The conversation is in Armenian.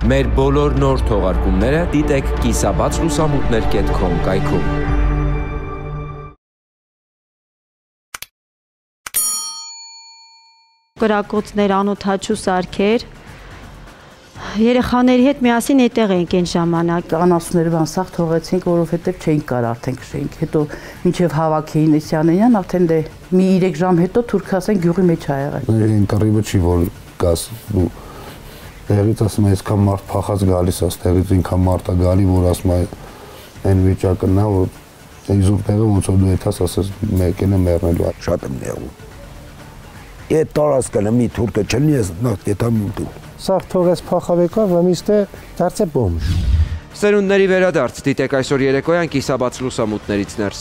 Մեր բոլոր նոր թողարկումները դիտեք կիսաբացլուսամուտներ.com կայքում։ Կրակոցներ, անօթաչու սարքեր, Երեխաների հետ միասին այդտեղ էինք այն ժամանակ։ Անասունները բան սաղ թողեցինք, որովհետև չէինք կար արդեն քշենք։ Հետո մինչև հավաքեին Իսյանյանյան արդեն դե մի 3 ժամ հետո թուրքասեն գյուղի մեջ ա եղել։ Այն կռիվը չի որ գաս ու տեղից ասում է այսքան մարդ փախած գալիս է, տեղից ինքան մարդա գալի, որ ասում է այն վիճակը նա որ իզուր տեղը ոնց որ դու եթաս ասես մեկին է մեռնելու։ Շատ եմ նեղում։ Այդ տարածքը մի թուրքը չլինի, ես նախ դետամ դու սաղ թողեց փախավեկա վմիստե դարձե բոմժ։ Սերունդների վերադարձ դիտեք այսօր երեկոյան կիսաբաց լուսամուտներից ներս։